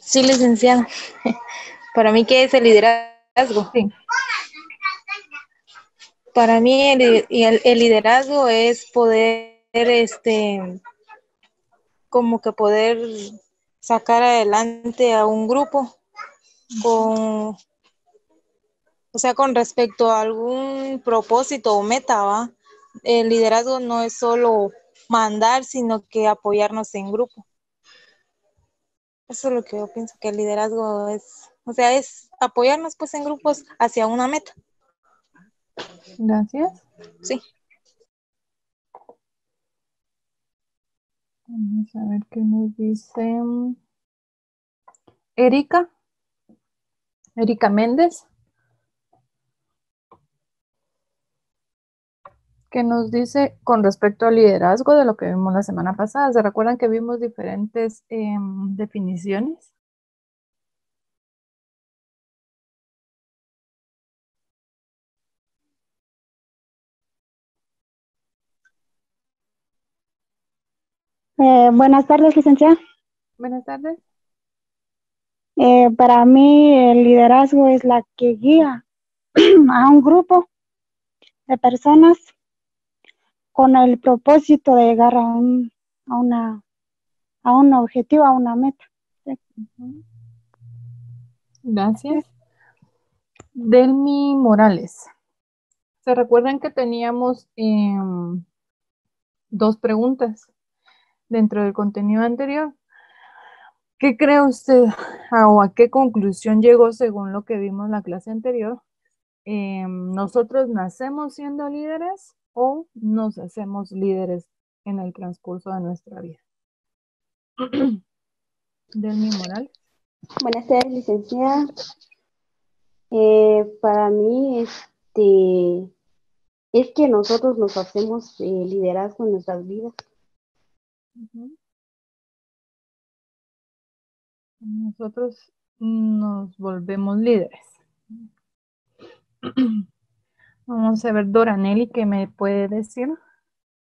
Sí, licenciada. Para mí, ¿qué es el liderazgo? Sí. Para mí, el, el- el liderazgo es poder, este, como que poder sacar adelante a un grupo con, o sea, con respecto a algún propósito o meta, ¿va? El liderazgo no es solo mandar, sino que apoyarnos en grupo. Eso es lo que yo pienso que el liderazgo es, o sea, es apoyarnos pues en grupos hacia una meta. Gracias. Sí. Vamos a ver qué nos dice mm, Erika. Erika Méndez. Que nos dice con respecto al liderazgo de lo que vimos la semana pasada. ¿Se recuerdan que vimos diferentes em, definiciones? Eh, buenas tardes, licenciada. Buenas tardes. Eh, para mí el liderazgo es la que guía a un grupo de personas con el propósito de llegar a un, a una, a un objetivo, a una meta. Gracias. Delmi Morales. ¿Se recuerdan que teníamos em, dos preguntas dentro del contenido anterior? ¿Qué cree usted o a qué conclusión llegó según lo que vimos en la clase anterior? Em, ¿Nosotros nacemos siendo líderes o nos hacemos líderes en el transcurso de nuestra vida? Delmi Morales. Buenas tardes, licenciada. Eh, para mí, este, es que nosotros nos hacemos eh, liderazgo en nuestras vidas. Nosotros nos volvemos líderes. Vamos a ver, Dora Nelly, ¿qué me puede decir?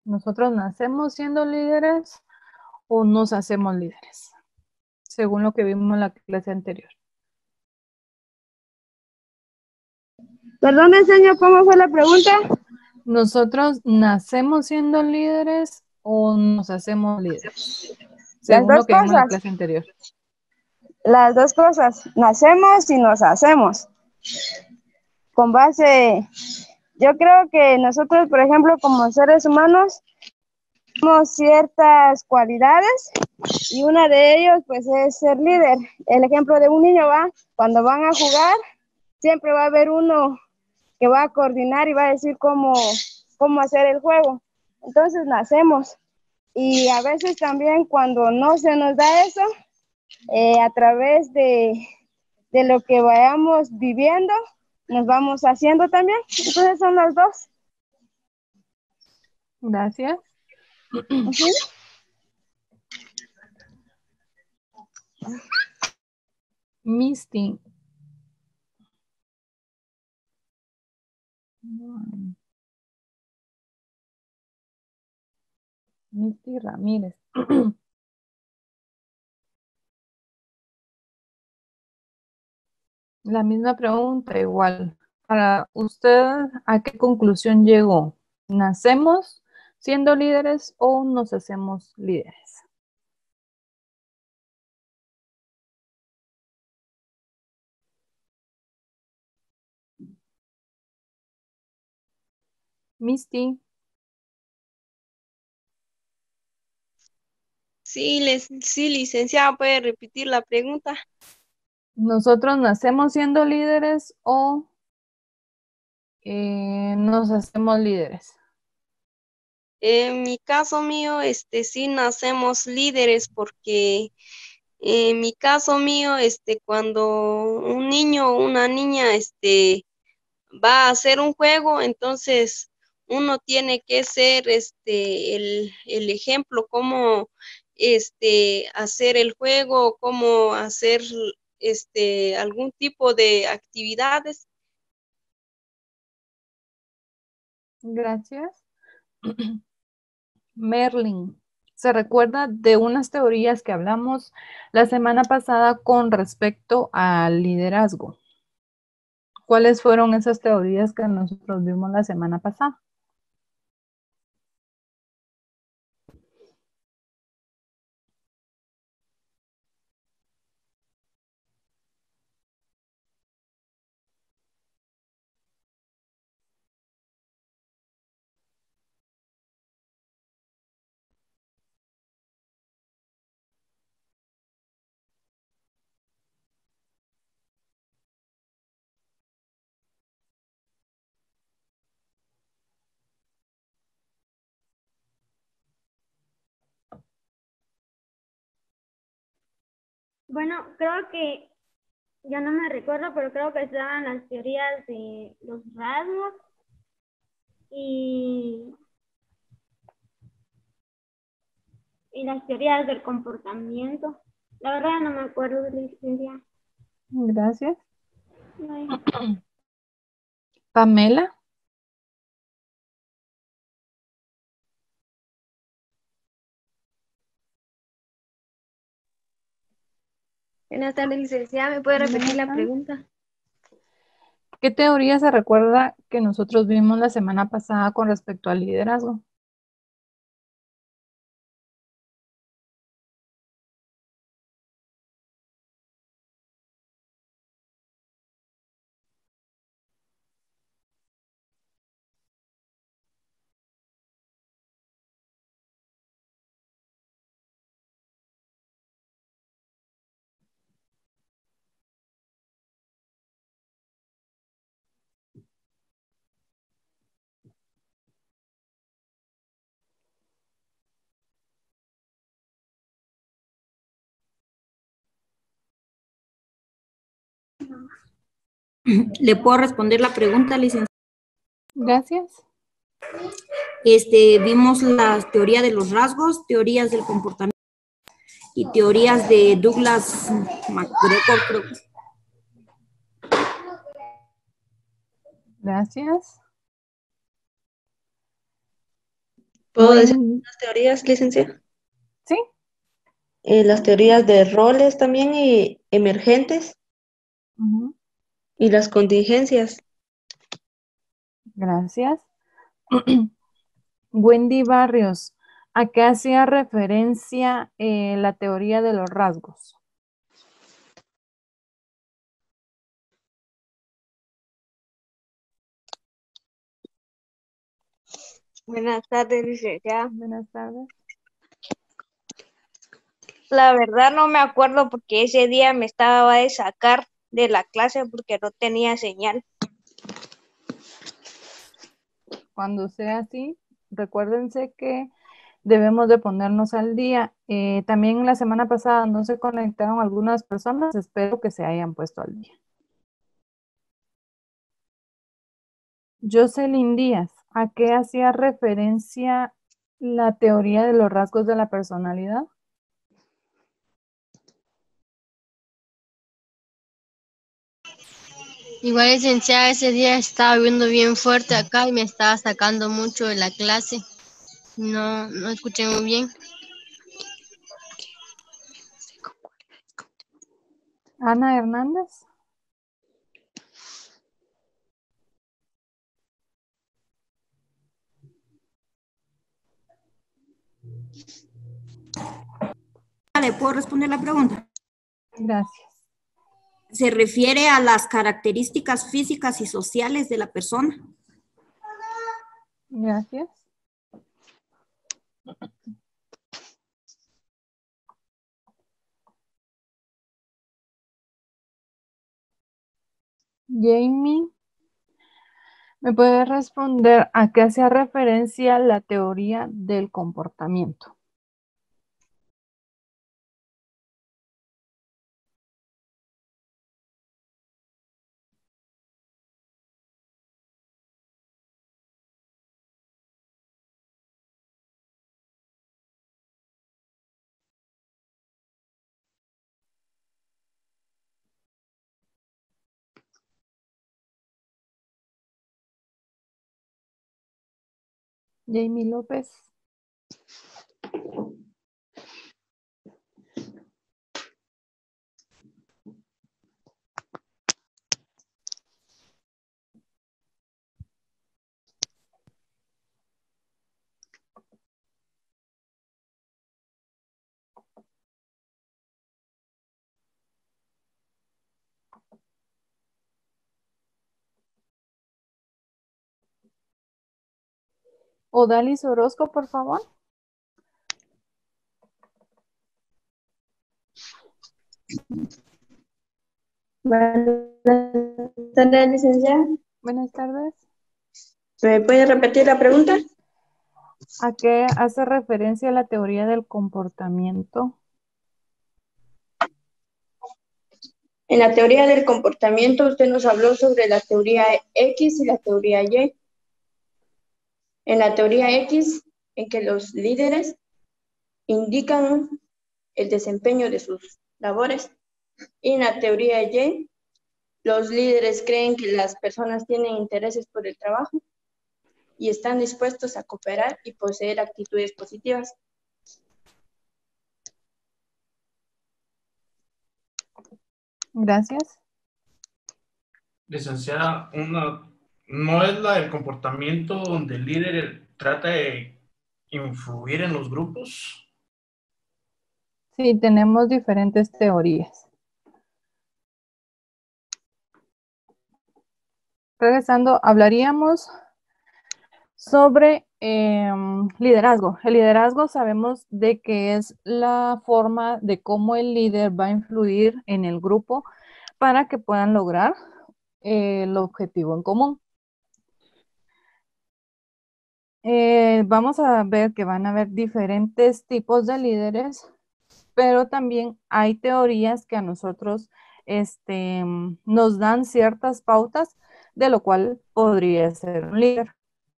¿Nosotros nacemos siendo líderes o nos hacemos líderes? Según lo que vimos en la clase anterior. Perdón, enseño cómo fue la pregunta. ¿Nosotros nacemos siendo líderes o nos hacemos líderes? Las Según lo que vimos en la clase anterior. Las dos cosas, nacemos y nos hacemos. Con base, yo creo que nosotros, por ejemplo, como seres humanos, tenemos ciertas cualidades y una de ellos, pues, es ser líder. El ejemplo de un niño va, cuando van a jugar, siempre va a haber uno que va a coordinar y va a decir cómo, cómo hacer el juego. Entonces nacemos. Y a veces también cuando no se nos da eso, eh, a través de, de lo que vayamos viviendo, nos vamos haciendo también. Entonces son las dos. Gracias. Misty. Misty Ramírez. La misma pregunta, igual. Para usted, ¿a qué conclusión llegó? ¿Nacemos siendo líderes o nos hacemos líderes? Misty. Sí, les, sí, licenciada, puede repetir la pregunta. ¿Nosotros nacemos siendo líderes o eh, nos hacemos líderes? En mi caso mío, este, sí nacemos líderes porque en mi caso mío, este, cuando un niño o una niña, este, va a hacer un juego, entonces uno tiene que ser, este, el, el ejemplo, cómo, este, hacer el juego, cómo hacer, este, algún tipo de actividades. Gracias. Merlin se recuerda de unas teorías que hablamos la semana pasada con respecto al liderazgo. ¿Cuáles fueron esas teorías que nosotros vimos la semana pasada? Bueno, creo que, yo no me recuerdo, pero creo que estaban las teorías de los rasgos y, y las teorías del comportamiento. La verdad no me acuerdo, licencia. Gracias. Pamela. Buenas tardes, licenciada. ¿Me puede repetir la pregunta? ¿Qué teoría se recuerda que nosotros vimos la semana pasada con respecto al liderazgo? ¿Le puedo responder la pregunta, licenciada? Gracias. Este, vimos la teoría de los rasgos, teorías del comportamiento y teorías de Douglas MacGregor. Gracias. ¿Puedo decir las teorías, licenciada? Sí. Eh, las teorías de roles también y emergentes y las contingencias. Gracias. Wendy Barrios, ¿a qué hacía referencia eh, la teoría de los rasgos? Buenas tardes, licenciada. Buenas tardes. La verdad no me acuerdo porque ese día me estaba de sacar de la clase porque no tenía señal. Cuando sea así, recuérdense que debemos de ponernos al día. Eh, también la semana pasada no se conectaron algunas personas, espero que se hayan puesto al día. Jocelyn Díaz, ¿a qué hacía referencia la teoría de los rasgos de la personalidad? Igual, licenciada, ese día estaba viendo bien fuerte acá y me estaba sacando mucho de la clase. No, no escuché muy bien. Ana Hernández. ¿Le puedo responder la pregunta? Gracias se refiere a las características físicas y sociales de la persona. Gracias. Jamie, ¿me puede responder a qué hace referencia la teoría del comportamiento? Jamie López. Odalis Orozco, por favor. Buenas tardes, licenciada. Buenas tardes. ¿Me puede repetir la pregunta? ¿A qué hace referencia la teoría del comportamiento? En la teoría del comportamiento usted nos habló sobre la teoría X y la teoría Y. En la teoría X, en que los líderes indican el desempeño de sus labores. Y en la teoría Y, los líderes creen que las personas tienen intereses por el trabajo y están dispuestos a cooperar y poseer actitudes positivas. Gracias. Licenciada, una, ¿no es la del comportamiento donde el líder trata de influir en los grupos? Sí, tenemos diferentes teorías. Regresando, hablaríamos sobre em, liderazgo. El liderazgo sabemos de que es la forma de cómo el líder va a influir en el grupo para que puedan lograr eh, el objetivo en común. Eh, vamos a ver que van a haber diferentes tipos de líderes, pero también hay teorías que a nosotros este, nos dan ciertas pautas de lo cual podría ser un líder.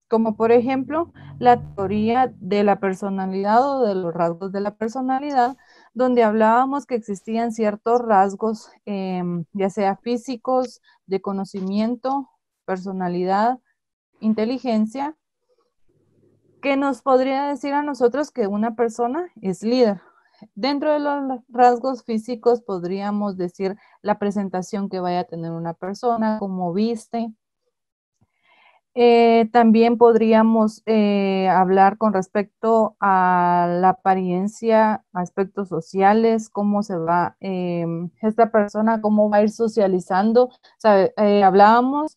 Como por ejemplo la teoría de la personalidad o de los rasgos de la personalidad, donde hablábamos que existían ciertos rasgos, em, ya sea físicos, de conocimiento, personalidad, inteligencia, que nos podría decir a nosotros que una persona es líder. Dentro de los rasgos físicos podríamos decir la presentación que vaya a tener una persona, cómo viste, eh, también podríamos eh, hablar con respecto a la apariencia, aspectos sociales, cómo se va em, esta persona, cómo va a ir socializando. Eh, hablábamos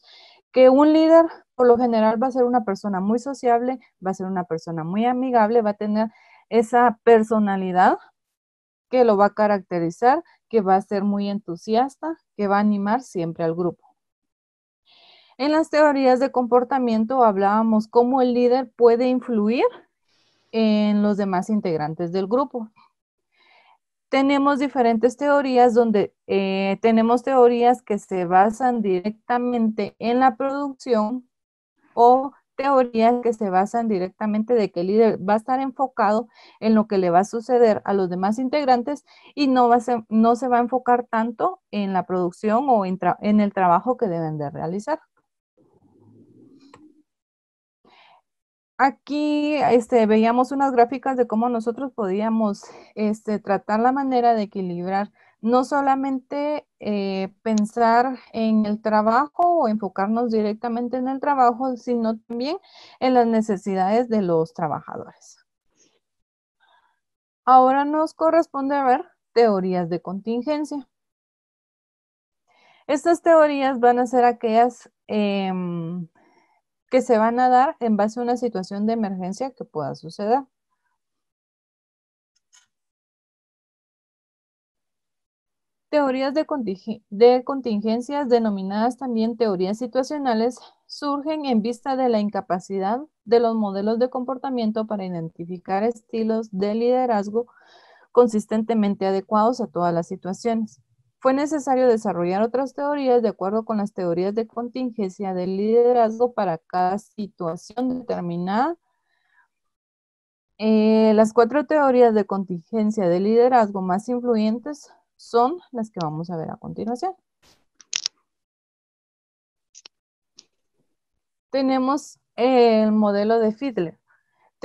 que un líder por lo general va a ser una persona muy sociable, va a ser una persona muy amigable, va a tener esa personalidad que lo va a caracterizar, que va a ser muy entusiasta, que va a animar siempre al grupo. En las teorías de comportamiento hablábamos cómo el líder puede influir en los demás integrantes del grupo. Tenemos diferentes teorías donde eh, tenemos teorías que se basan directamente en la producción o teorías que se basan directamente de que el líder va a estar enfocado en lo que le va a suceder a los demás integrantes y no, va no se va a enfocar tanto en la producción o en el trabajo que deben de realizar. Aquí este, veíamos unas gráficas de cómo nosotros podíamos este, tratar la manera de equilibrar no solamente eh, pensar en el trabajo o enfocarnos directamente en el trabajo, sino también en las necesidades de los trabajadores. Ahora nos corresponde ver teorías de contingencia. Estas teorías van a ser aquellas em, que se van a dar en base a una situación de emergencia que pueda suceder. Teorías de, contingencias, denominadas también teorías situacionales, surgen en vista de la incapacidad de los modelos de comportamiento para identificar estilos de liderazgo consistentemente adecuados a todas las situaciones. Fue necesario desarrollar otras teorías de acuerdo con las teorías de contingencia del liderazgo para cada situación determinada. Eh, las cuatro teorías de contingencia del liderazgo más influyentes son las que vamos a ver a continuación. Tenemos el modelo de Fiedler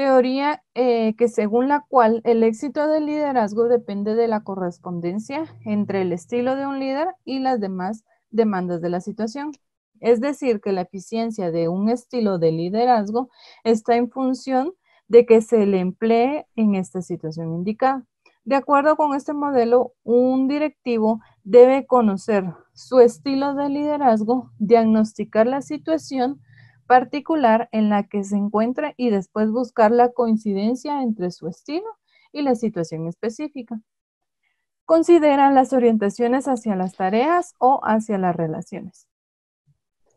teoría eh, que según la cual el éxito del liderazgo depende de la correspondencia entre el estilo de un líder y las demás demandas de la situación. Es decir, que la eficiencia de un estilo de liderazgo está en función de que se le emplee en esta situación indicada. De acuerdo con este modelo, un directivo debe conocer su estilo de liderazgo, diagnosticar la situación, particular en la que se encuentra y después buscar la coincidencia entre su estilo y la situación específica. Considera las orientaciones hacia las tareas o hacia las relaciones.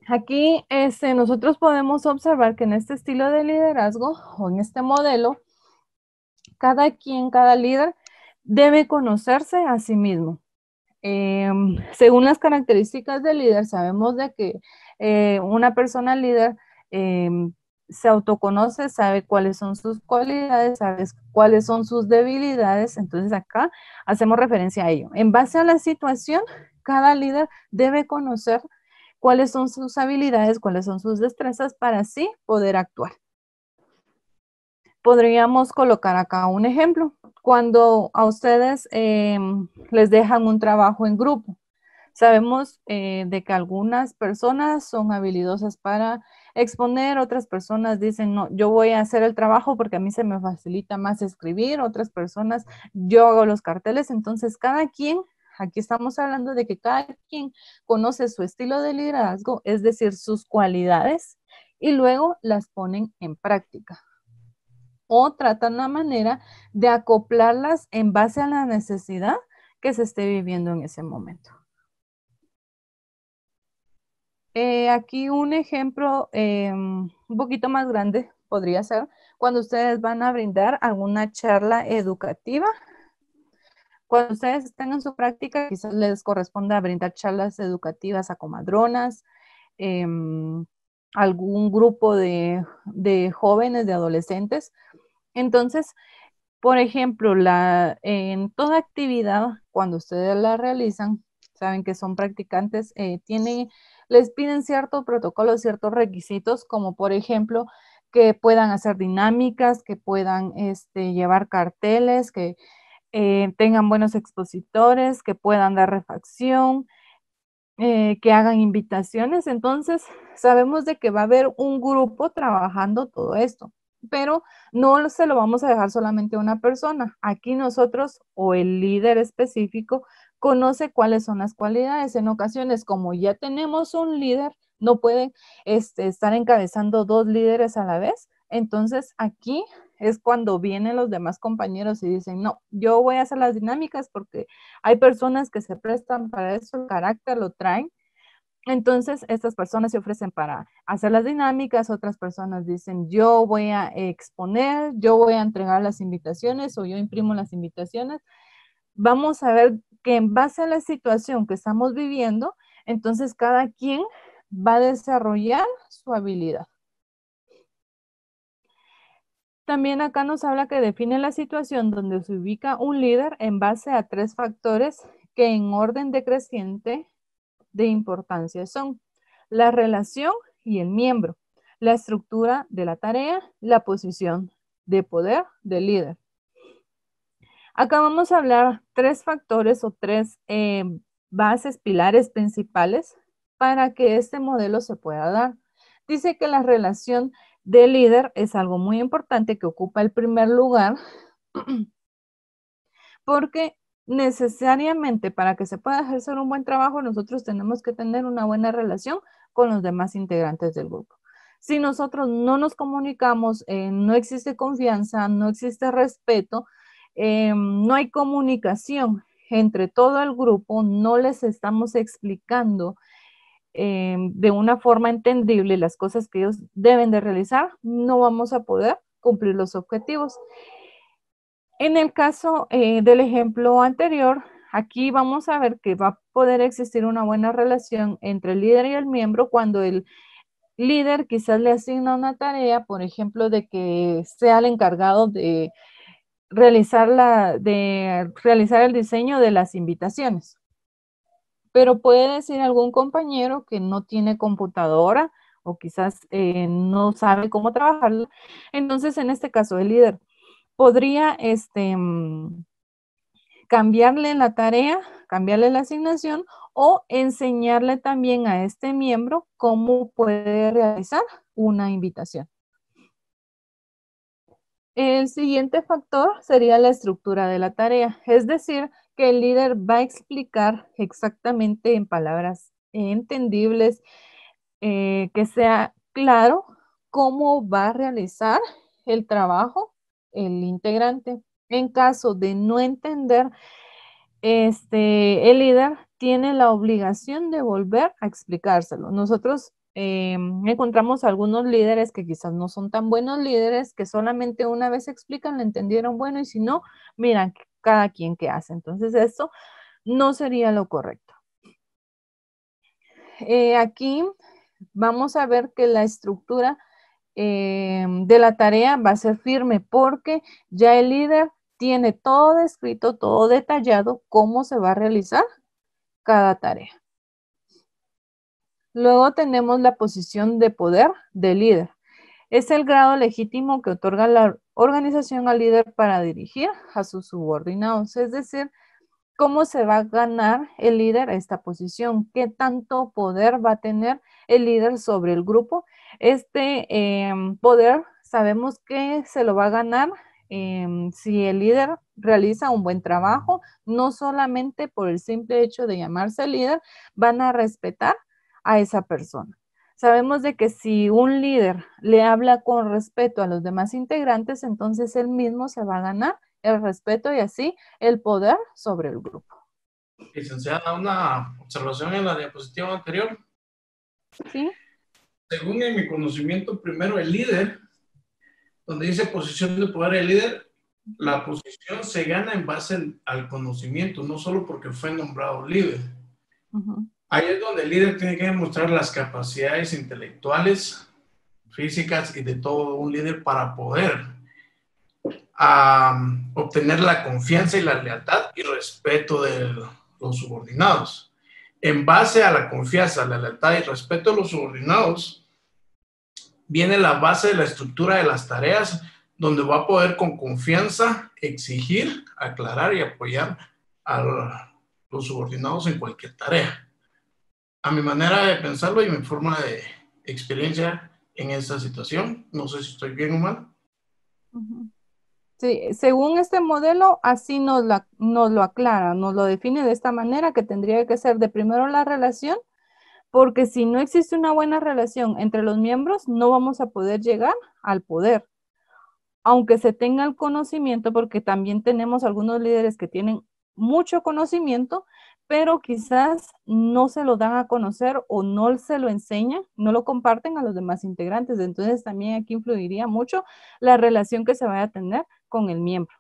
Aquí este, nosotros podemos observar que en este estilo de liderazgo o en este modelo, cada quien, cada líder debe conocerse a sí mismo. Em, según las características del líder, sabemos de que eh, una persona líder em, se autoconoce, sabe cuáles son sus cualidades, sabe cuáles son sus debilidades. Entonces acá hacemos referencia a ello. En base a la situación, cada líder debe conocer cuáles son sus habilidades, cuáles son sus destrezas para así poder actuar. Podríamos colocar acá un ejemplo. Cuando a ustedes em, les dejan un trabajo en grupo, sabemos eh, de que algunas personas son habilidosas para exponer, otras personas dicen, no, yo voy a hacer el trabajo porque a mí se me facilita más escribir, otras personas, yo hago los carteles, entonces cada quien, aquí estamos hablando de que cada quien conoce su estilo de liderazgo, es decir, sus cualidades, y luego las ponen en práctica o tratan la manera de acoplarlas en base a la necesidad que se esté viviendo en ese momento. Eh, aquí un ejemplo em, un poquito más grande podría ser cuando ustedes van a brindar alguna charla educativa. Cuando ustedes estén en su práctica, quizás les corresponda brindar charlas educativas a comadronas, em, algún grupo de, jóvenes, de adolescentes. Entonces, por ejemplo, la, en toda actividad, cuando ustedes la realizan, saben que son practicantes, eh, tienen les piden ciertos protocolos, ciertos requisitos, como por ejemplo que puedan hacer dinámicas, que puedan este, llevar carteles, que eh, tengan buenos expositores, que puedan dar refacción, eh, que hagan invitaciones. Entonces, sabemos de que va a haber un grupo trabajando todo esto, pero no se lo vamos a dejar solamente a una persona. Aquí nosotros o el líder específico conoce cuáles son las cualidades. En ocasiones, como ya tenemos un líder, no pueden este, estar encabezando dos líderes a la vez. Entonces, aquí es cuando vienen los demás compañeros y dicen, no, yo voy a hacer las dinámicas porque hay personas que se prestan para eso, el carácter lo traen. Entonces, estas personas se ofrecen para hacer las dinámicas, otras personas dicen, yo voy a exponer, yo voy a entregar las invitaciones o yo imprimo las invitaciones. Vamos a ver que en base a la situación que estamos viviendo, entonces cada quien va a desarrollar su habilidad. También acá nos habla que define la situación donde se ubica un líder en base a tres factores que en orden decreciente de importancia son la relación y el miembro, la estructura de la tarea, la posición de poder del líder. Acá vamos a hablar tres factores o tres eh, bases, pilares principales para que este modelo se pueda dar. Dice que la relación de líder es algo muy importante que ocupa el primer lugar porque necesariamente para que se pueda ejercer un buen trabajo nosotros tenemos que tener una buena relación con los demás integrantes del grupo. Si nosotros no nos comunicamos, eh, no existe confianza, no existe respeto, Em, no hay comunicación entre todo el grupo, no les estamos explicando em, de una forma entendible las cosas que ellos deben de realizar, no vamos a poder cumplir los objetivos. En el caso eh, del ejemplo anterior, aquí vamos a ver que va a poder existir una buena relación entre el líder y el miembro cuando el líder quizás le asigna una tarea, por ejemplo, de que sea el encargado de realizar, la, de realizar el diseño de las invitaciones. Pero puede decir algún compañero que no tiene computadora o quizás eh, no sabe cómo trabajarla. Entonces, en este caso, el líder podría este, mm, cambiarle la tarea, cambiarle la asignación o enseñarle también a este miembro cómo puede realizar una invitación. El siguiente factor sería la estructura de la tarea, es decir, que el líder va a explicar exactamente en palabras entendibles, eh, que sea claro cómo va a realizar el trabajo el integrante. En caso de no entender, este, el líder tiene la obligación de volver a explicárselo. Nosotros eh, encontramos algunos líderes que quizás no son tan buenos líderes, que solamente una vez explican, le entendieron bueno y si no, miran cada quien qué hace. Entonces, eso no sería lo correcto. Eh, aquí vamos a ver que la estructura eh, de la tarea va a ser firme porque ya el líder tiene todo escrito, todo detallado, cómo se va a realizar cada tarea. Luego tenemos la posición de poder del líder. Es el grado legítimo que otorga la organización al líder para dirigir a sus subordinados, es decir, cómo se va a ganar el líder esta posición, qué tanto poder va a tener el líder sobre el grupo. Este em, poder sabemos que se lo va a ganar em, si el líder realiza un buen trabajo, no solamente por el simple hecho de llamarse líder, van a respetar a esa persona. Sabemos de que si un líder le habla con respeto a los demás integrantes, entonces él mismo se va a ganar el respeto y así el poder sobre el grupo. Licenciada, una observación en la diapositiva anterior. Sí. Según en mi conocimiento, primero el líder, donde dice posición de poder el líder, la posición se gana en base al conocimiento, no solo porque fue nombrado líder. Ahí es donde el líder tiene que demostrar las capacidades intelectuales, físicas y de todo un líder para poder obtener la confianza y la lealtad y respeto de los subordinados. En base a la confianza, la lealtad y respeto de los subordinados, viene la base de la estructura de las tareas donde va a poder con confianza exigir, aclarar y apoyar a los subordinados en cualquier tarea. A mi manera de pensarlo y mi forma de experiencia en esta situación, no sé si estoy bien o mal. Sí, según este modelo, así nos, nos lo aclara, nos lo define de esta manera, que tendría que ser de primero la relación, porque si no existe una buena relación entre los miembros, no vamos a poder llegar al poder aunque se tenga el conocimiento, porque también tenemos algunos líderes que tienen mucho conocimiento, pero quizás no se lo dan a conocer o no se lo enseñan, no lo comparten a los demás integrantes. Entonces también aquí influiría mucho la relación que se vaya a tener con el miembro.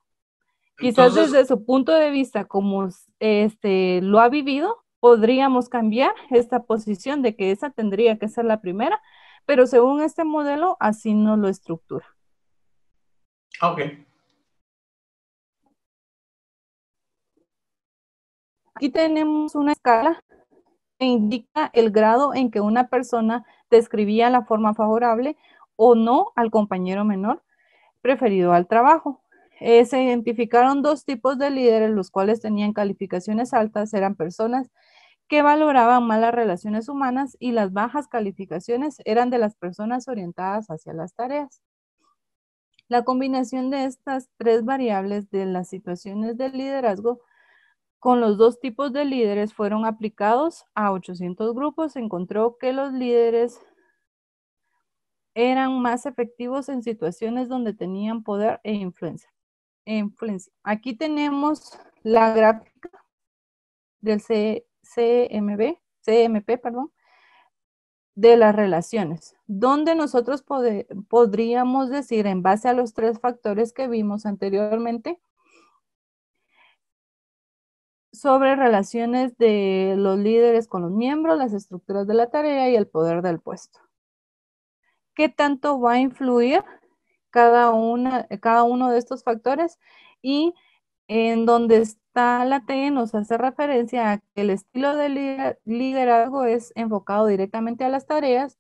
Quizás desde su punto de vista, como este, lo ha vivido, podríamos cambiar esta posición de que esa tendría que ser la primera, pero según este modelo, así no lo estructura. Ok. Aquí tenemos una escala que indica el grado en que una persona describía la forma favorable o no al compañero menor preferido al trabajo. Eh, se identificaron dos tipos de líderes, los cuales tenían calificaciones altas, eran personas que valoraban más las relaciones humanas y las bajas calificaciones eran de las personas orientadas hacia las tareas. La combinación de estas tres variables de las situaciones del liderazgo con los dos tipos de líderes fueron aplicados a 800 grupos. Se encontró que los líderes eran más efectivos en situaciones donde tenían poder e influencia. E influencia. Aquí tenemos la gráfica del CMB, CMP, perdón, de las relaciones, donde nosotros podríamos decir, en base a los tres factores que vimos anteriormente, sobre relaciones de los líderes con los miembros, las estructuras de la tarea y el poder del puesto. ¿Qué tanto va a influir cada, una, cada uno de estos factores? Y en donde está la T nos hace referencia a que el estilo de liderazgo es enfocado directamente a las tareas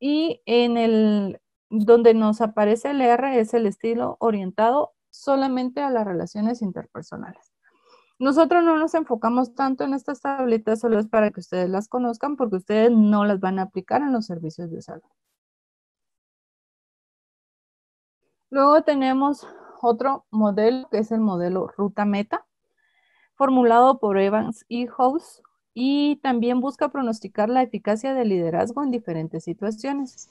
y en el donde nos aparece el R es el estilo orientado solamente a las relaciones interpersonales. Nosotros no nos enfocamos tanto en estas tabletas, solo es para que ustedes las conozcan porque ustedes no las van a aplicar en los servicios de salud. Luego tenemos otro modelo que es el modelo Ruta Meta, formulado por Evans y House, y también busca pronosticar la eficacia del liderazgo en diferentes situaciones.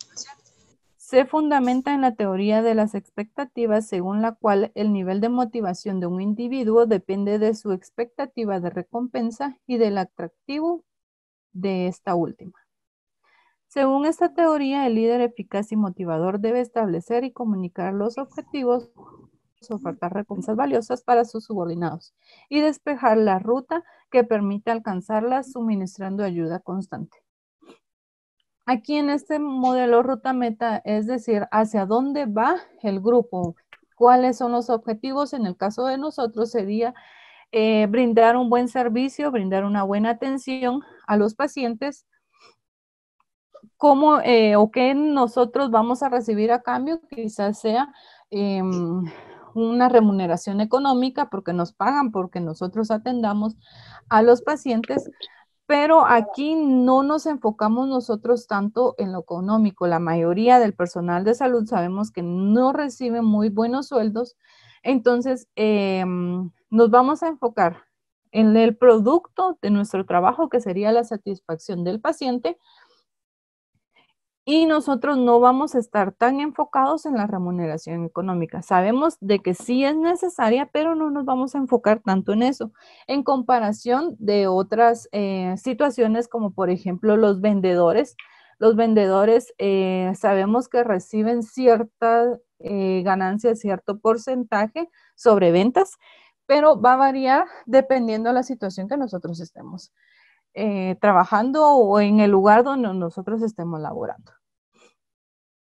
se fundamenta en la teoría de las expectativas según la cual el nivel de motivación de un individuo depende de su expectativa de recompensa y del atractivo de esta última. Según esta teoría, el líder eficaz y motivador debe establecer y comunicar los objetivos, ofertar recompensas valiosas para sus subordinados y despejar la ruta que permite alcanzarlas suministrando ayuda constante. Aquí en este modelo ruta meta, es decir, hacia dónde va el grupo, cuáles son los objetivos. En el caso de nosotros sería eh, brindar un buen servicio, brindar una buena atención a los pacientes, cómo eh, o qué nosotros vamos a recibir a cambio, quizás sea em, una remuneración económica porque nos pagan porque nosotros atendamos a los pacientes, pero aquí no nos enfocamos nosotros tanto en lo económico. La mayoría del personal de salud sabemos que no recibe muy buenos sueldos, entonces em, nos vamos a enfocar en el producto de nuestro trabajo, que sería la satisfacción del paciente, y nosotros no vamos a estar tan enfocados en la remuneración económica. Sabemos de que sí es necesaria, pero no nos vamos a enfocar tanto en eso, en comparación de otras eh, situaciones como por ejemplo los vendedores. Los vendedores eh, sabemos que reciben cierta eh, ganancia, cierto porcentaje sobre ventas, pero va a variar dependiendo de la situación que nosotros estemos eh, trabajando o en el lugar donde nosotros estemos laborando.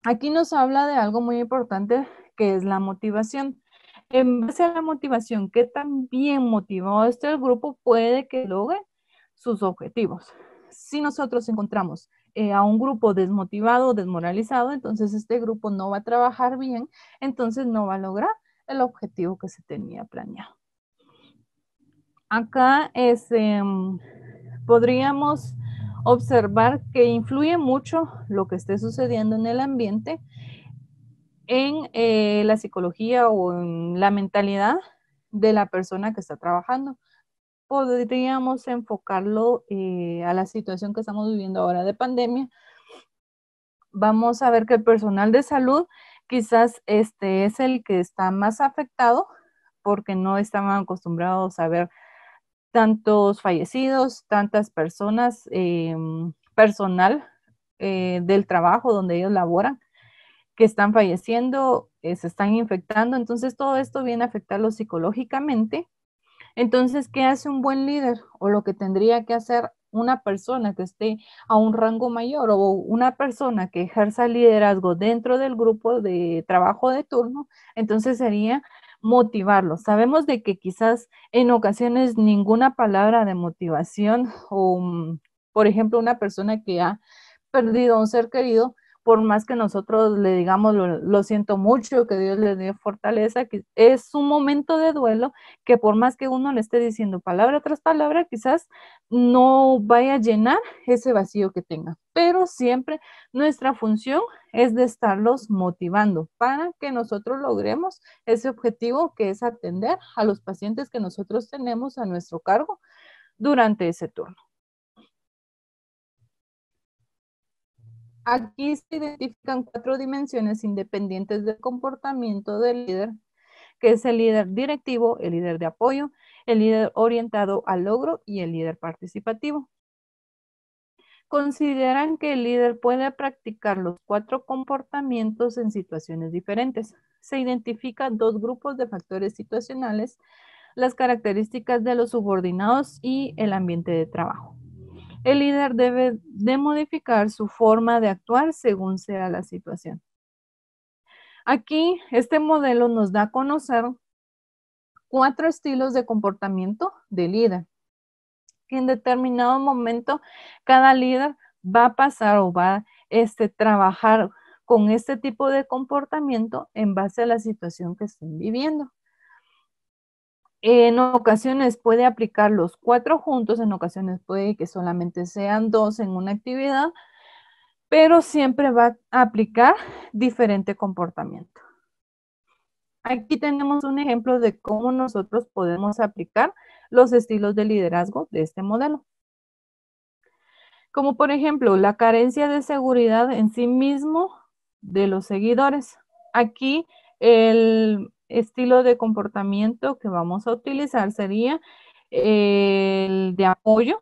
Aquí nos habla de algo muy importante que es la motivación. En base a la motivación, ¿qué tan bien motivado está el grupo puede que logre sus objetivos? Si nosotros encontramos eh, a un grupo desmotivado desmoralizado, entonces este grupo no va a trabajar bien, entonces no va a lograr el objetivo que se tenía planeado. Acá es, em, podríamos observar que influye mucho lo que esté sucediendo en el ambiente en eh, la psicología o en la mentalidad de la persona que está trabajando. Podríamos enfocarlo eh, a la situación que estamos viviendo ahora de pandemia. Vamos a ver que el personal de salud quizás este es el que está más afectado porque no estaban acostumbrados a ver tantos fallecidos, tantas personas, em, personal eh, del trabajo donde ellos laboran, que están falleciendo, eh, se están infectando. Entonces, todo esto viene a afectarlo psicológicamente. Entonces, ¿qué hace un buen líder? O lo que tendría que hacer una persona que esté a un rango mayor o una persona que ejerza liderazgo dentro del grupo de trabajo de turno, entonces sería motivarlos. Sabemos de que quizás en ocasiones ninguna palabra de motivación o, mm, por ejemplo, una persona que ha perdido a un ser querido, por más que nosotros le digamos lo, siento mucho, que Dios le dé fortaleza, es un momento de duelo que por más que uno le esté diciendo palabra tras palabra, quizás no vaya a llenar ese vacío que tenga. Pero siempre nuestra función es de estarlos motivando para que nosotros logremos ese objetivo que es atender a los pacientes que nosotros tenemos a nuestro cargo durante ese turno. Aquí se identifican cuatro dimensiones independientes del comportamiento del líder, que es el líder directivo, el líder de apoyo, el líder orientado al logro y el líder participativo. Consideran que el líder puede practicar los cuatro comportamientos en situaciones diferentes. Se identifican dos grupos de factores situacionales, las características de los subordinados y el ambiente de trabajo. El líder debe de modificar su forma de actuar según sea la situación. Aquí, este modelo nos da a conocer cuatro estilos de comportamiento de líder. En determinado momento, cada líder va a pasar o va a este, trabajar con este tipo de comportamiento en base a la situación que estén viviendo. En ocasiones puede aplicar los cuatro juntos, en ocasiones puede que solamente sean dos en una actividad, pero siempre va a aplicar diferente comportamiento. Aquí tenemos un ejemplo de cómo nosotros podemos aplicar los estilos de liderazgo de este modelo. Como por ejemplo, la carencia de seguridad en sí mismo de los seguidores. Aquí el estilo de comportamiento que vamos a utilizar sería el de apoyo,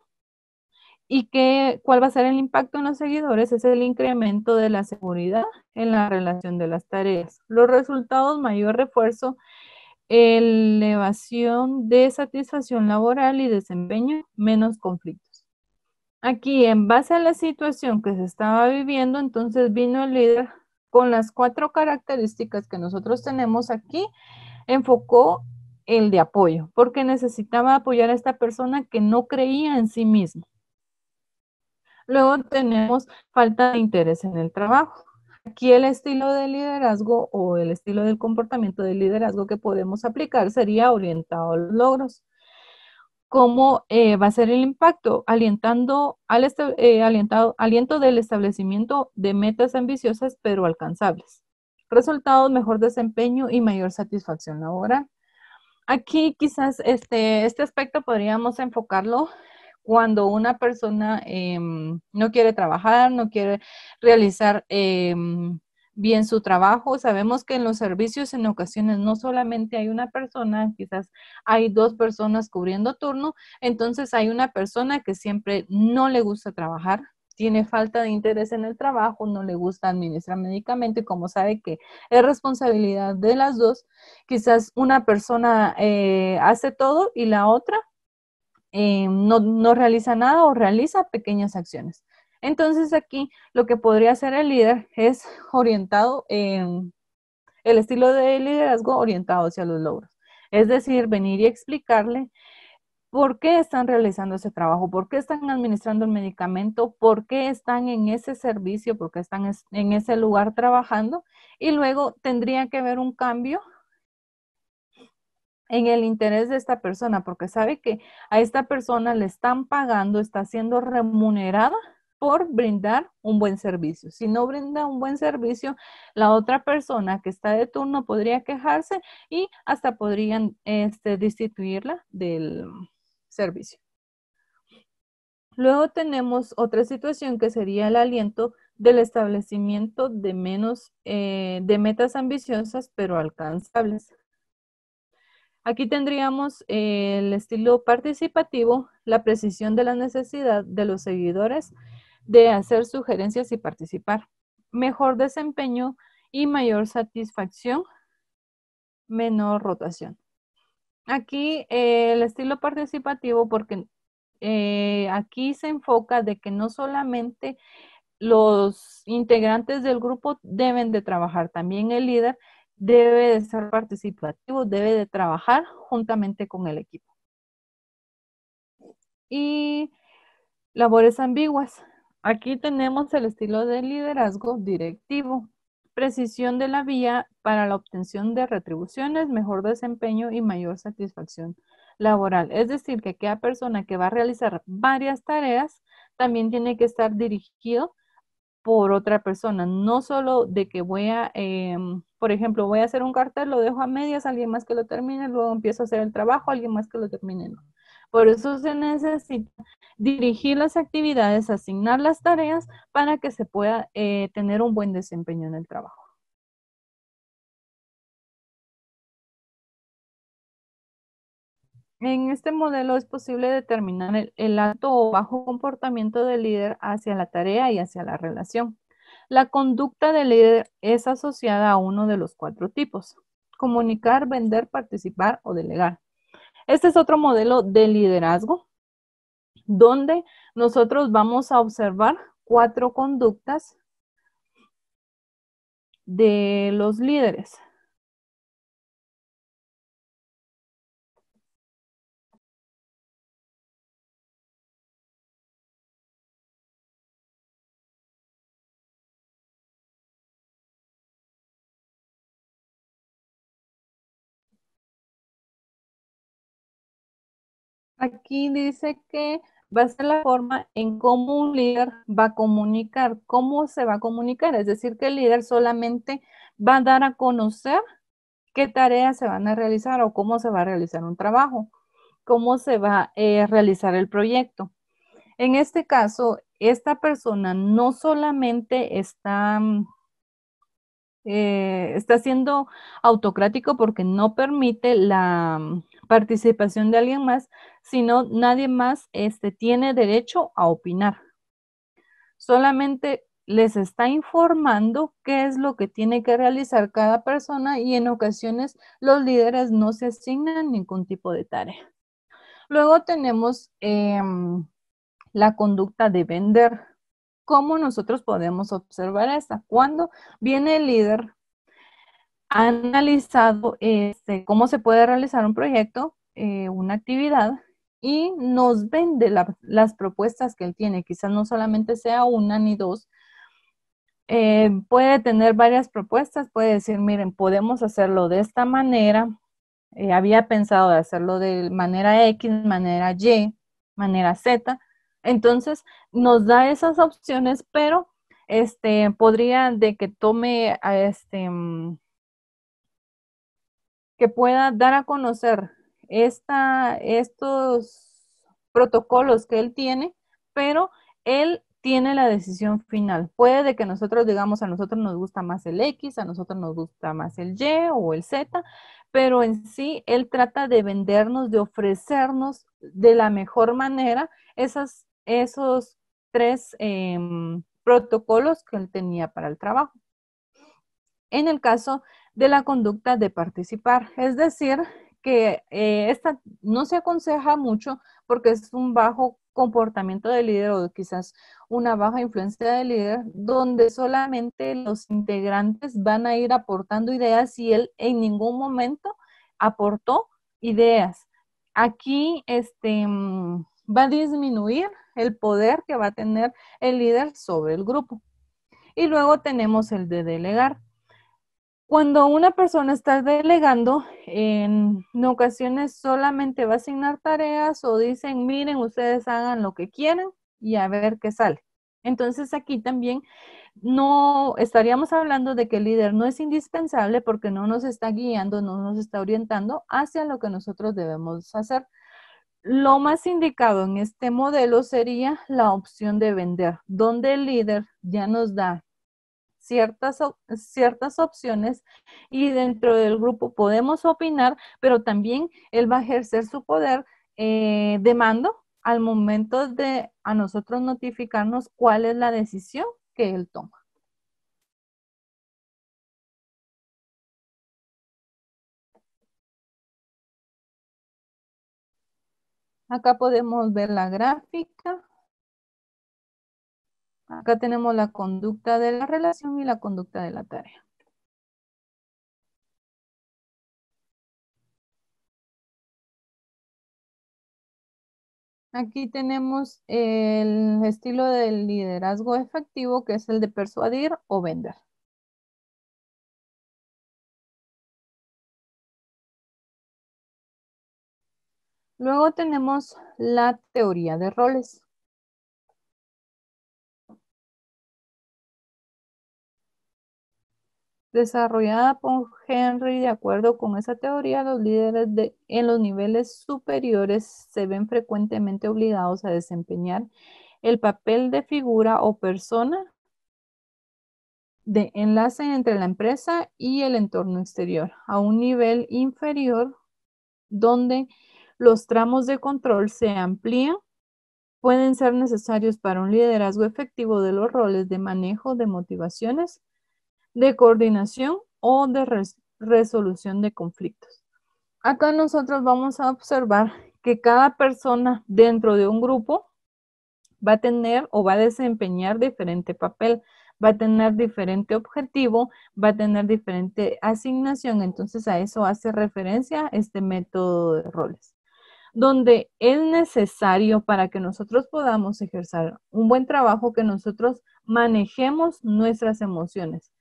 ¿Y qué, cuál va a ser el impacto en los seguidores? Es el incremento de la seguridad en la relación de las tareas. Los resultados, mayor refuerzo, elevación de satisfacción laboral y desempeño, menos conflictos. Aquí, en base a la situación que se estaba viviendo, entonces vino el líder con las cuatro características que nosotros tenemos aquí, enfocó el de apoyo, porque necesitaba apoyar a esta persona que no creía en sí misma. Luego tenemos falta de interés en el trabajo. Aquí el estilo de liderazgo o el estilo del comportamiento de liderazgo que podemos aplicar sería orientado a los logros. ¿Cómo eh, va a ser el impacto? Alientando al eh, alientado, aliento del establecimiento de metas ambiciosas pero alcanzables. Resultados, mejor desempeño y mayor satisfacción laboral. Aquí quizás este, este aspecto podríamos enfocarlo cuando una persona em, no quiere trabajar, no quiere realizar em, bien su trabajo. Sabemos que en los servicios en ocasiones no solamente hay una persona, quizás hay dos personas cubriendo turno, entonces hay una persona que siempre no le gusta trabajar, tiene falta de interés en el trabajo, no le gusta administrar medicamentos y como sabe que es responsabilidad de las dos, quizás una persona eh, hace todo y la otra eh, no, realiza nada o realiza pequeñas acciones. Entonces aquí lo que podría hacer el líder es orientado en el estilo de liderazgo orientado hacia los logros. Es decir, venir y explicarle por qué están realizando ese trabajo, por qué están administrando el medicamento, por qué están en ese servicio, por qué están en ese lugar trabajando y luego tendría que haber un cambio en el interés de esta persona, porque sabe que a esta persona le están pagando, está siendo remunerada por brindar un buen servicio. Si no brinda un buen servicio, la otra persona que está de turno podría quejarse y hasta podrían este, destituirla del servicio. Luego tenemos otra situación que sería el aliento del establecimiento de menos, eh, de metas ambiciosas pero alcanzables. Aquí tendríamos el estilo participativo, la precisión de la necesidad de los seguidores de hacer sugerencias y participar. Mejor desempeño y mayor satisfacción, menor rotación. Aquí eh, el estilo participativo, porque eh, aquí se enfoca de que no solamente los integrantes del grupo deben de trabajar, también el líder debe de ser participativo, debe de trabajar juntamente con el equipo. Y labores ambiguas. Aquí tenemos el estilo de liderazgo directivo, precisión de la vía para la obtención de retribuciones, mejor desempeño y mayor satisfacción laboral. Es decir, que aquella persona que va a realizar varias tareas también tiene que estar dirigido por otra persona, no solo de que voy a, em, por ejemplo, voy a hacer un cartel, lo dejo a medias, alguien más que lo termine, luego empiezo a hacer el trabajo, alguien más que lo termine. No. Por eso se necesita dirigir las actividades, asignar las tareas para que se pueda eh, tener un buen desempeño en el trabajo. En este modelo es posible determinar el, alto o bajo comportamiento del líder hacia la tarea y hacia la relación. La conducta del líder es asociada a uno de los cuatro tipos, comunicar, vender, participar o delegar. Este es otro modelo de liderazgo donde nosotros vamos a observar cuatro conductas de los líderes. Aquí dice que va a ser la forma en cómo un líder va a comunicar, cómo se va a comunicar. Es decir, que el líder solamente va a dar a conocer qué tareas se van a realizar o cómo se va a realizar un trabajo, cómo se va a eh, realizar el proyecto. En este caso, esta persona no solamente está mm, eh, está siendo autocrático porque no permite la mm, participación de alguien más, sino nadie más este, tiene derecho a opinar. Solamente les está informando qué es lo que tiene que realizar cada persona y en ocasiones los líderes no se asignan ningún tipo de tarea. Luego tenemos em, la conducta de vender. ¿Cómo nosotros podemos observar esta? Cuando viene el líder, ha analizado este, cómo se puede realizar un proyecto, eh, una actividad, y nos vende las propuestas que él tiene. Quizás no solamente sea una ni dos, eh, puede tener varias propuestas, puede decir, miren, podemos hacerlo de esta manera, eh, había pensado de hacerlo de manera X, manera Y, manera Z, entonces nos da esas opciones, pero este podría de que tome a este mm, que pueda dar a conocer esta, estos protocolos que él tiene, pero él tiene la decisión final. Puede de que nosotros digamos a nosotros nos gusta más el X, a nosotros nos gusta más el Y o el Z, pero en sí él trata de vendernos, de ofrecernos de la mejor manera esos tres em, protocolos que él tenía para el trabajo. En el caso de la conducta de participar, es decir, que eh, esta no se aconseja mucho porque es un bajo comportamiento del líder o quizás una baja influencia del líder, donde solamente los integrantes van a ir aportando ideas y él en ningún momento aportó ideas. Aquí este, mm, va a disminuir el poder que va a tener el líder sobre el grupo. Y luego tenemos el de delegar. Cuando una persona está delegando, en ocasiones solamente va a asignar tareas o dicen, miren, ustedes hagan lo que quieran y a ver qué sale. Entonces aquí también no estaríamos hablando de que el líder no es indispensable porque no nos está guiando, no nos está orientando hacia lo que nosotros debemos hacer. Lo más indicado en este modelo sería la opción de vender, donde el líder ya nos da ciertas, ciertas opciones y dentro del grupo podemos opinar, pero también él va a ejercer su poder eh, de mando al momento de a nosotros notificarnos cuál es la decisión que él toma. Acá podemos ver la gráfica. Acá tenemos la conducta de la relación y la conducta de la tarea. Aquí tenemos el estilo del liderazgo efectivo, que es el de persuadir o vender. Luego tenemos la teoría de roles. Desarrollada por Henry. De acuerdo con esa teoría, los líderes en los niveles superiores se ven frecuentemente obligados a desempeñar el papel de figura o persona de enlace entre la empresa y el entorno exterior, a un nivel inferior donde los tramos de control se amplían, pueden ser necesarios para un liderazgo efectivo de los roles de manejo de motivaciones, de coordinación o de resolución de conflictos. Acá nosotros vamos a observar que cada persona dentro de un grupo va a tener o va a desempeñar diferente papel, va a tener diferente objetivo, va a tener diferente asignación. Entonces a eso hace referencia este método de roles, donde es necesario para que nosotros podamos ejercer un buen trabajo que nosotros manejemos nuestras emociones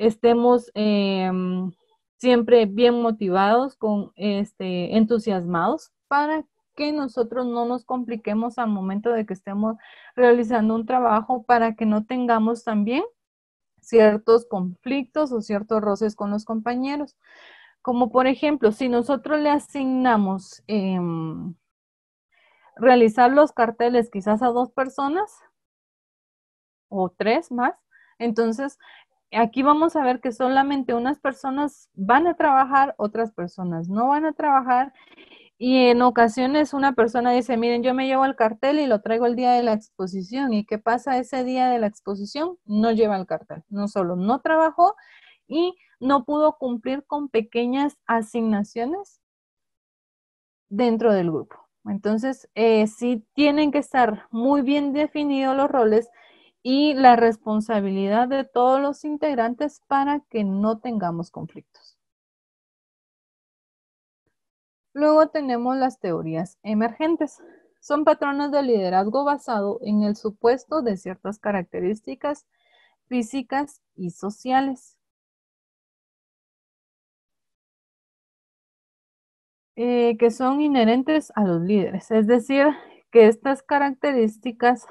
estemos em, siempre bien motivados, con este, entusiasmados para que nosotros no nos compliquemos al momento de que estemos realizando un trabajo, para que no tengamos también ciertos conflictos o ciertos roces con los compañeros. Como por ejemplo, si nosotros le asignamos em, realizar los carteles quizás a dos personas o tres más, entonces aquí vamos a ver que solamente unas personas van a trabajar, otras personas no van a trabajar. Y en ocasiones una persona dice, miren, yo me llevo el cartel y lo traigo el día de la exposición. ¿Y qué pasa ese día de la exposición? No lleva el cartel. No solo no trabajó y no pudo cumplir con pequeñas asignaciones dentro del grupo. Entonces, eh, sí tienen que estar muy bien definidos los roles y la responsabilidad de todos los integrantes para que no tengamos conflictos. Luego tenemos las teorías emergentes. Son patrones de liderazgo basado en el supuesto de ciertas características físicas y sociales. Eh, que son inherentes a los líderes. Es decir, que estas características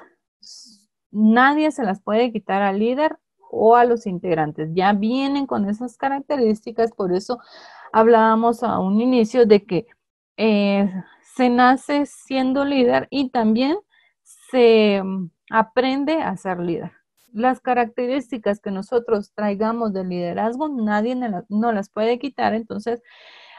nadie se las puede quitar al líder o a los integrantes. Ya vienen con esas características, por eso hablábamos a un inicio de que eh, se nace siendo líder y también se mm, aprende a ser líder. Las características que nosotros traigamos del liderazgo, nadie no las puede quitar. Entonces,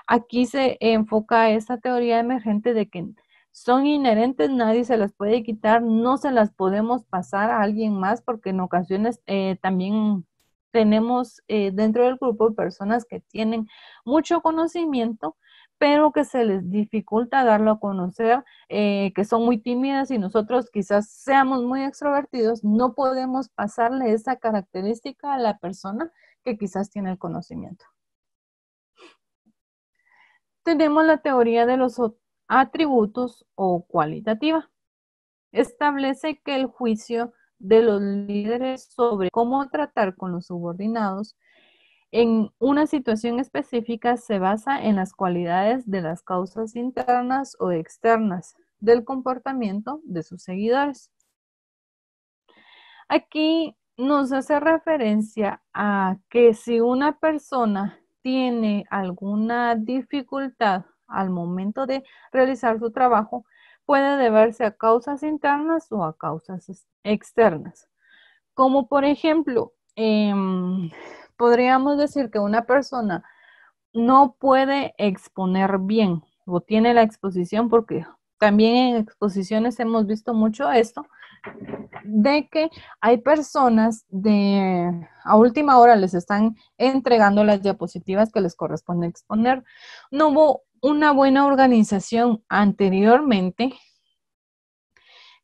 aquí se enfoca esa teoría emergente de que son inherentes, nadie se las puede quitar, no se las podemos pasar a alguien más porque en ocasiones eh, también tenemos eh, dentro del grupo personas que tienen mucho conocimiento, pero que se les dificulta darlo a conocer, eh, que son muy tímidas y nosotros quizás seamos muy extrovertidos, no podemos pasarle esa característica a la persona que quizás tiene el conocimiento. Tenemos la teoría de los atributos o cualitativa. Establece que el juicio de los líderes sobre cómo tratar con los subordinados en una situación específica se basa en las cualidades de las causas internas o externas del comportamiento de sus seguidores. Aquí nos hace referencia a que si una persona tiene alguna dificultad al momento de realizar su trabajo puede deberse a causas internas o a causas externas. Como por ejemplo, em, podríamos decir que una persona no puede exponer bien o tiene la exposición porque también en exposiciones hemos visto mucho esto, de que hay personas de a última hora les están entregando las diapositivas que les corresponde exponer. No una buena organización anteriormente,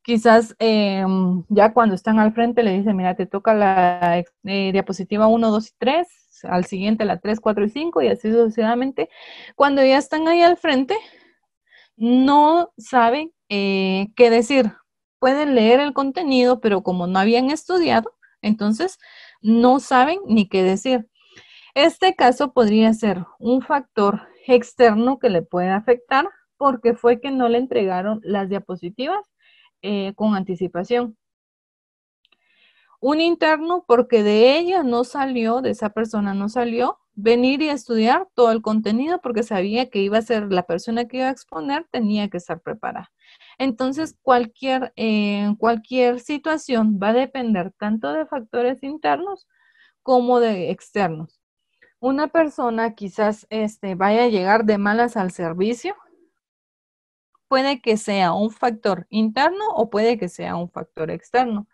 quizás em, ya cuando están al frente le dicen, mira, te toca la eh, diapositiva 1, 2 y 3, al siguiente la 3, 4 y 5 y así sucesivamente. Cuando ya están ahí al frente, no saben eh, qué decir. Pueden leer el contenido, pero como no habían estudiado, entonces no saben ni qué decir. Este caso podría ser un factor externo que le puede afectar porque fue que no le entregaron las diapositivas eh, con anticipación. Un interno porque de ella no salió, de esa persona no salió, venir y estudiar todo el contenido porque sabía que iba a ser la persona que iba a exponer, tenía que estar preparada. Entonces, cualquier, eh, cualquier situación va a depender tanto de factores internos como de externos una persona quizás este, vaya a llegar de malas al servicio, puede que sea un factor interno o puede que sea un factor externo.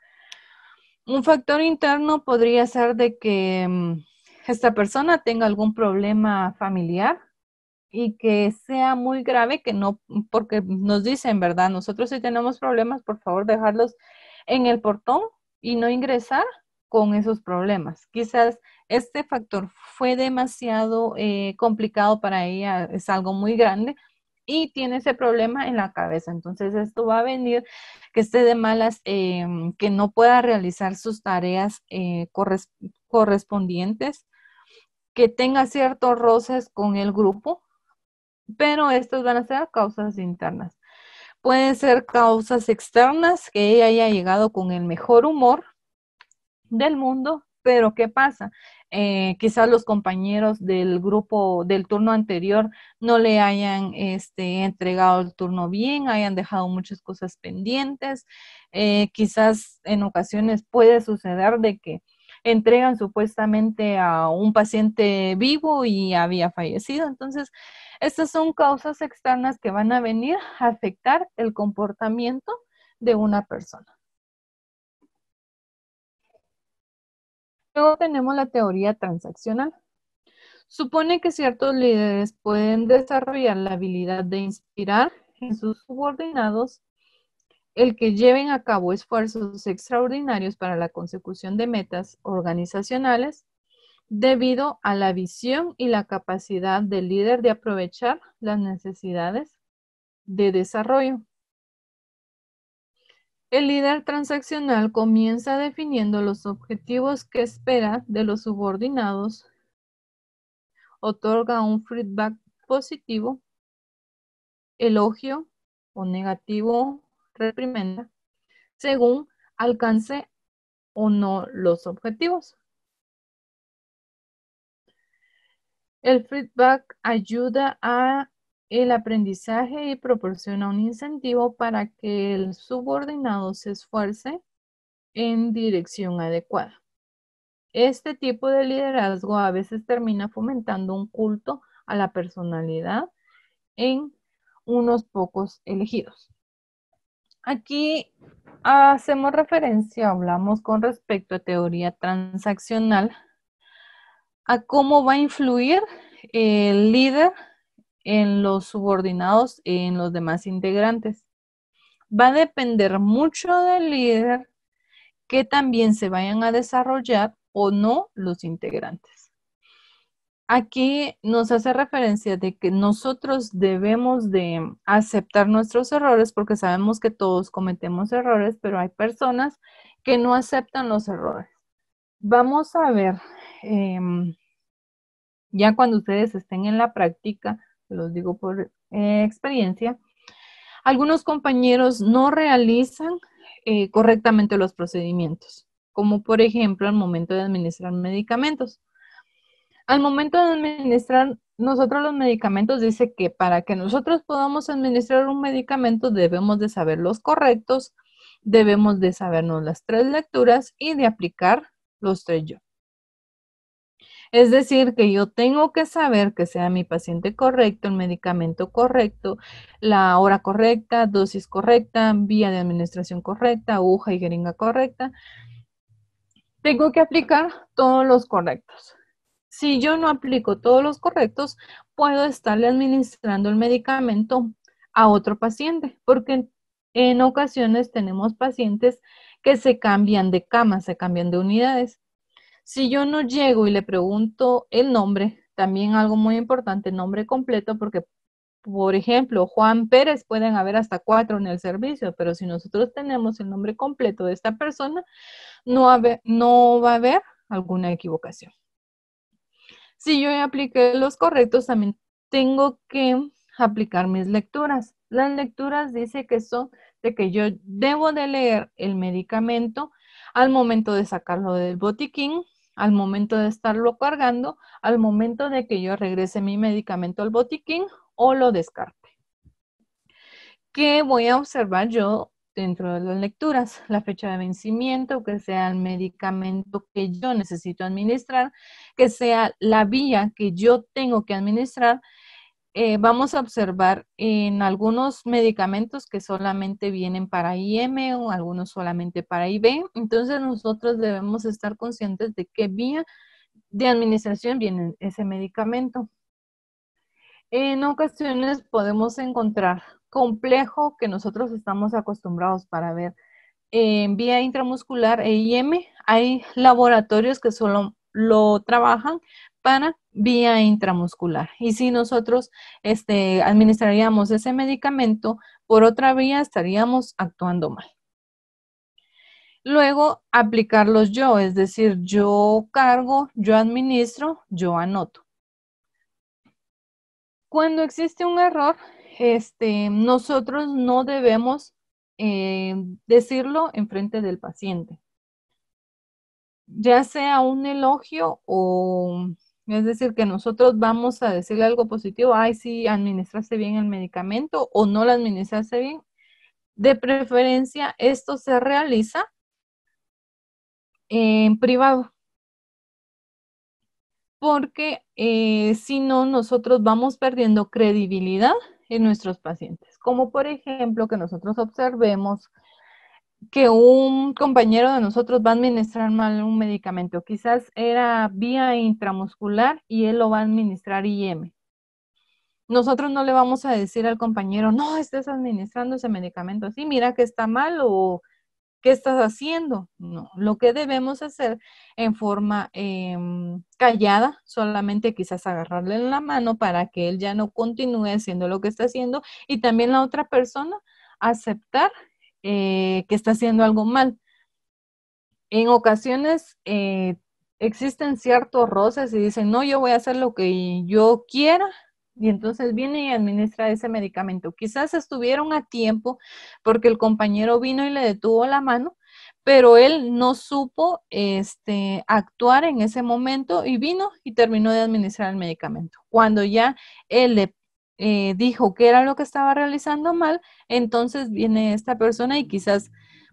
Un factor interno podría ser de que mm, esta persona tenga algún problema familiar y que sea muy grave, que no, porque nos dicen, ¿verdad? Nosotros si tenemos problemas, por favor, dejarlos en el portón y no ingresar con esos problemas. Quizás este factor fue demasiado eh, complicado para ella, es algo muy grande y tiene ese problema en la cabeza. Entonces esto va a venir que esté de malas, em, que no pueda realizar sus tareas eh, correspondientes, que tenga ciertos roces con el grupo, pero estos van a ser causas internas. Pueden ser causas externas, que ella haya llegado con el mejor humor, del mundo, pero ¿qué pasa? Eh, quizás los compañeros del grupo del turno anterior no le hayan este, entregado el turno bien, hayan dejado muchas cosas pendientes. Eh, quizás en ocasiones puede suceder de que entregan supuestamente a un paciente vivo y había fallecido. Entonces, estas son causas externas que van a venir a afectar el comportamiento de una persona. Luego tenemos la teoría transaccional. Supone que ciertos líderes pueden desarrollar la habilidad de inspirar en sus subordinados el que lleven a cabo esfuerzos extraordinarios para la consecución de metas organizacionales debido a la visión y la capacidad del líder de aprovechar las necesidades de desarrollo. El líder transaccional comienza definiendo los objetivos que espera de los subordinados, otorga un feedback positivo, elogio o negativo reprimenda, según alcance o no los objetivos. El feedback ayuda a el aprendizaje y proporciona un incentivo para que el subordinado se esfuerce en dirección adecuada. Este tipo de liderazgo a veces termina fomentando un culto a la personalidad en unos pocos elegidos. Aquí hacemos referencia, hablamos con respecto a teoría transaccional, a cómo va a influir el líder en los subordinados y en los demás integrantes. Va a depender mucho del líder que también se vayan a desarrollar o no los integrantes. Aquí nos hace referencia de que nosotros debemos de aceptar nuestros errores porque sabemos que todos cometemos errores, pero hay personas que no aceptan los errores. Vamos a ver, em, ya cuando ustedes estén en la práctica, los digo por eh, experiencia, algunos compañeros no realizan eh, correctamente los procedimientos, como por ejemplo al momento de administrar medicamentos. Al momento de administrar nosotros los medicamentos dice que para que nosotros podamos administrar un medicamento debemos de saber los correctos, debemos de sabernos las tres lecturas y de aplicar los tres yo. Es decir, que yo tengo que saber que sea mi paciente correcto, el medicamento correcto, la hora correcta, dosis correcta, vía de administración correcta, aguja y jeringa correcta. Tengo que aplicar todos los correctos. Si yo no aplico todos los correctos, puedo estarle administrando el medicamento a otro paciente, porque en ocasiones tenemos pacientes que se cambian de cama, se cambian de unidades. Si yo no llego y le pregunto el nombre, también algo muy importante, nombre completo, porque, por ejemplo, Juan Pérez, pueden haber hasta cuatro en el servicio, pero si nosotros tenemos el nombre completo de esta persona, no, va a haber alguna equivocación. Si yo ya apliqué los correctos, también tengo que aplicar mis lecturas. Las lecturas dice que son de que yo debo de leer el medicamento al momento de sacarlo del botiquín, al momento de estarlo cargando, al momento de que yo regrese mi medicamento al botiquín o lo descarte. ¿Qué voy a observar yo dentro de las lecturas? La fecha de vencimiento, que sea el medicamento que yo necesito administrar, que sea la vía que yo tengo que administrar eh, vamos a observar en algunos medicamentos que solamente vienen para IM o algunos solamente para IB. Entonces nosotros debemos estar conscientes de qué vía de administración viene ese medicamento. En ocasiones podemos encontrar complejo que nosotros estamos acostumbrados para ver en vía intramuscular e IM. Hay laboratorios que solo lo trabajan para vía intramuscular. Y si nosotros este, administraríamos ese medicamento por otra vía, estaríamos actuando mal. Luego, aplicarlos yo, es decir, yo cargo, yo administro, yo anoto. Cuando existe un error, este, nosotros no debemos eh, decirlo en frente del paciente. Ya sea un elogio o es decir, que nosotros vamos a decirle algo positivo, ay, sí, administraste bien el medicamento o no lo administraste bien. De preferencia, esto se realiza en privado. porque eh, si no, nosotros vamos perdiendo credibilidad en nuestros pacientes. Como por ejemplo que nosotros observemos que un compañero de nosotros va a administrar mal un medicamento. Quizás era vía intramuscular y él lo va a administrar IM. Nosotros no le vamos a decir al compañero, no, estés administrando ese medicamento así, mira que está mal o ¿Qué estás haciendo? No, lo que debemos hacer en forma em, callada, solamente quizás agarrarle en la mano para que él ya no continúe haciendo lo que está haciendo y también la otra persona aceptar eh, que está haciendo algo mal. En ocasiones eh, existen ciertos roces y dicen, no, yo voy a hacer lo que yo quiera y entonces viene y administra ese medicamento. Quizás estuvieron a tiempo porque el compañero vino y le detuvo la mano, pero él no supo este, actuar en ese momento y vino y terminó de administrar el medicamento. Cuando ya él le eh, dijo que era lo que estaba realizando mal, entonces viene esta persona y quizás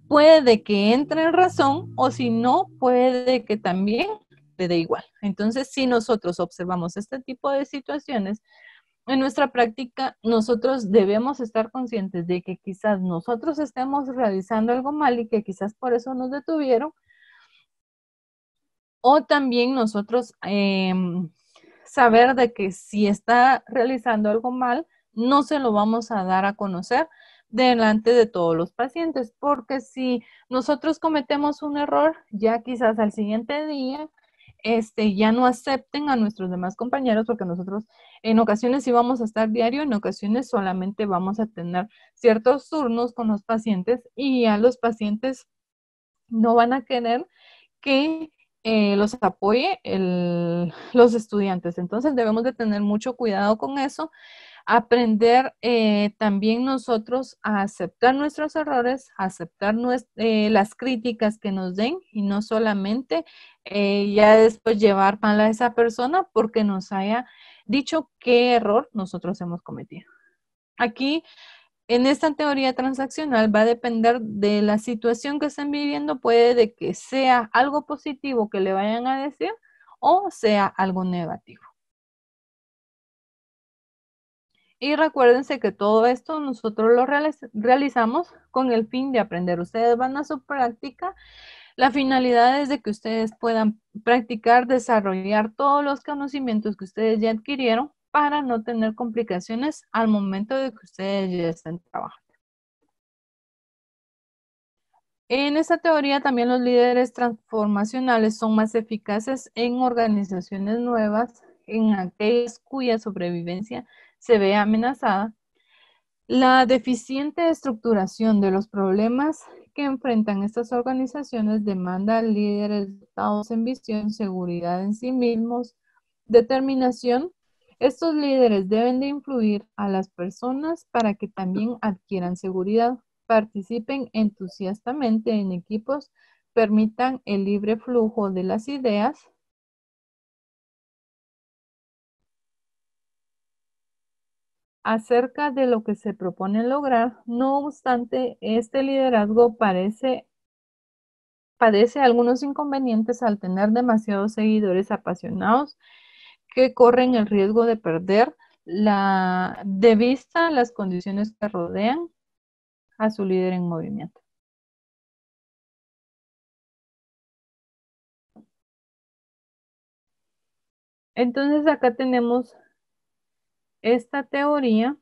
puede que entre en razón o si no, puede que también le dé igual. Entonces, si nosotros observamos este tipo de situaciones, en nuestra práctica nosotros debemos estar conscientes de que quizás nosotros estemos realizando algo mal y que quizás por eso nos detuvieron. O también nosotros em, saber de que si está realizando algo mal, no se lo vamos a dar a conocer delante de todos los pacientes, porque si nosotros cometemos un error, ya quizás al siguiente día este, ya no acepten a nuestros demás compañeros, porque nosotros en ocasiones sí vamos a estar diario, en ocasiones solamente vamos a tener ciertos turnos con los pacientes y a los pacientes no van a querer que eh, los apoye los estudiantes. Entonces debemos de tener mucho cuidado con eso aprender eh, también nosotros a aceptar nuestros errores, aceptar eh, las críticas que nos den y no solamente ya después llevar mal a esa persona porque nos haya dicho qué error nosotros hemos cometido. Aquí, en esta teoría transaccional, va a depender de la situación que estén viviendo, puede de que sea algo positivo que le vayan a decir o sea algo negativo. Y recuérdense que todo esto nosotros lo realizamos con el fin de aprender. Ustedes van a su práctica. La finalidad es de que ustedes puedan practicar, desarrollar todos los conocimientos que ustedes ya adquirieron para no tener complicaciones al momento de que ustedes ya estén trabajando. En esta teoría también los líderes transformacionales son más eficaces en organizaciones nuevas, en aquellas cuya sobrevivencia se ve amenazada, la deficiente estructuración de los problemas que enfrentan estas organizaciones demanda líderes dotados en visión, seguridad en sí mismos, determinación. Estos líderes deben de influir a las personas para que también adquieran seguridad, participen entusiastamente en equipos, permitan el libre flujo de las ideas, acerca de lo que se propone lograr. No obstante, este liderazgo parece, padece algunos inconvenientes al tener demasiados seguidores apasionados que corren el riesgo de perder la, de vista las condiciones que rodean a su líder en movimiento. Entonces acá tenemos esta teoría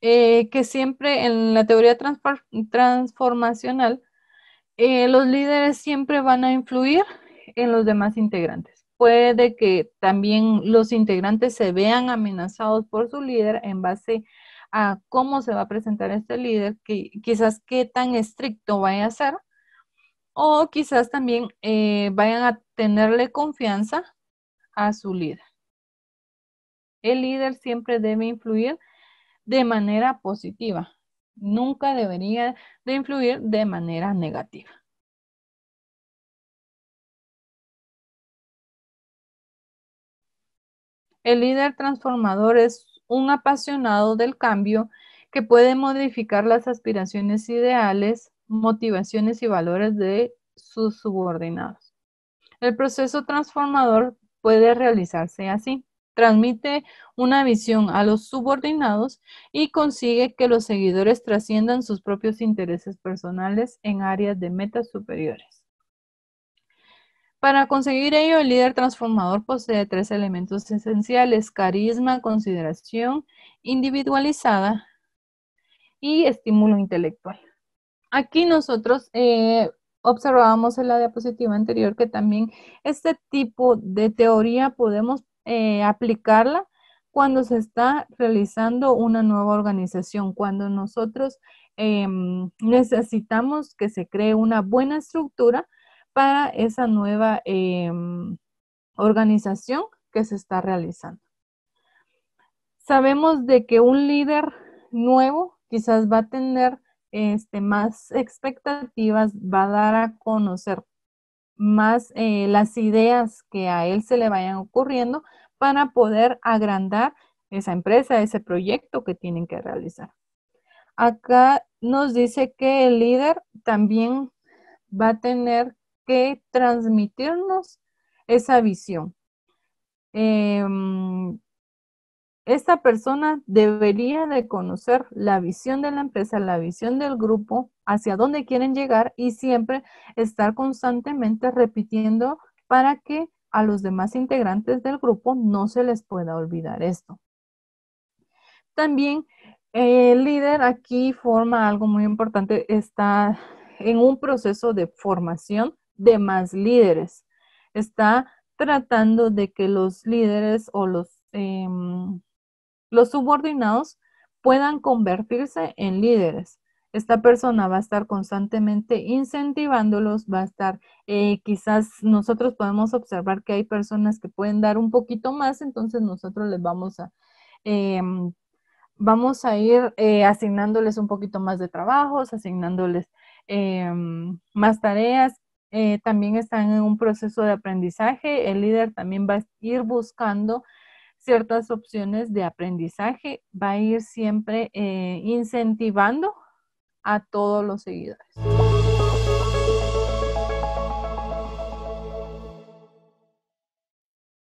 eh, que siempre en la teoría transformacional, eh, los líderes siempre van a influir en los demás integrantes. Puede que también los integrantes se vean amenazados por su líder en base a cómo se va a presentar este líder, que quizás qué tan estricto vaya a ser, o quizás también eh, vayan a tenerle confianza a su líder. El líder siempre debe influir de manera positiva. Nunca debería de influir de manera negativa. El líder transformador es un apasionado del cambio que puede modificar las aspiraciones ideales, motivaciones y valores de sus subordinados. El proceso transformador puede realizarse así. Transmite una visión a los subordinados y consigue que los seguidores trasciendan sus propios intereses personales en áreas de metas superiores. Para conseguir ello, el líder transformador posee tres elementos esenciales, carisma, consideración individualizada y estímulo intelectual. Aquí nosotros eh, observábamos en la diapositiva anterior que también este tipo de teoría podemos eh, aplicarla cuando se está realizando una nueva organización, cuando nosotros em, necesitamos que se cree una buena estructura para esa nueva em, organización que se está realizando. Sabemos de que un líder nuevo quizás va a tener este, más expectativas, va a dar a conocer más eh, las ideas que a él se le vayan ocurriendo para poder agrandar esa empresa, ese proyecto que tienen que realizar. Acá nos dice que el líder también va a tener que transmitirnos esa visión. Em, esta persona debería de conocer la visión de la empresa, la visión del grupo, hacia dónde quieren llegar y siempre estar constantemente repitiendo para que a los demás integrantes del grupo no se les pueda olvidar esto. También el líder aquí forma algo muy importante, está en un proceso de formación de más líderes. Está tratando de que los líderes o los, em, los subordinados puedan convertirse en líderes. Esta persona va a estar constantemente incentivándolos, va a estar, eh, quizás nosotros podemos observar que hay personas que pueden dar un poquito más, entonces nosotros les vamos a, em, vamos a ir eh, asignándoles un poquito más de trabajos, asignándoles em, más tareas eh, también están en un proceso de aprendizaje. El líder también va a ir buscando ciertas opciones de aprendizaje, va a ir siempre eh, incentivando a todos los seguidores.